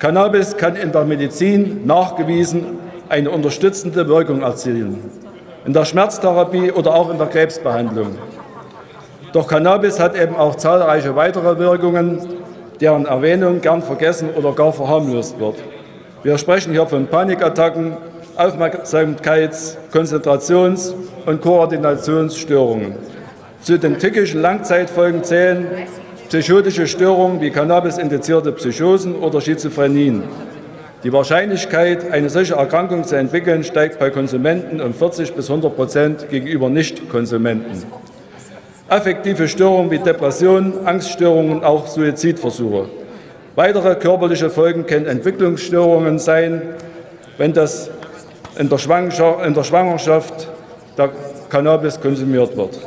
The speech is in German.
Cannabis kann in der Medizin nachgewiesen eine unterstützende Wirkung erzielen, in der Schmerztherapie oder auch in der Krebsbehandlung. Doch Cannabis hat eben auch zahlreiche weitere Wirkungen, deren Erwähnung gern vergessen oder gar verharmlost wird. Wir sprechen hier von Panikattacken, Aufmerksamkeits-, Konzentrations- und Koordinationsstörungen. Zu den tückischen Langzeitfolgen zählen psychotische Störungen wie Cannabis-indizierte Psychosen oder Schizophrenien. Die Wahrscheinlichkeit, eine solche Erkrankung zu entwickeln, steigt bei Konsumenten um 40 bis 100 Prozent gegenüber Nichtkonsumenten. Affektive Störungen wie Depressionen, Angststörungen und auch Suizidversuche. Weitere körperliche Folgen können Entwicklungsstörungen sein, wenn das in der Schwangerschaft der Cannabis konsumiert wird.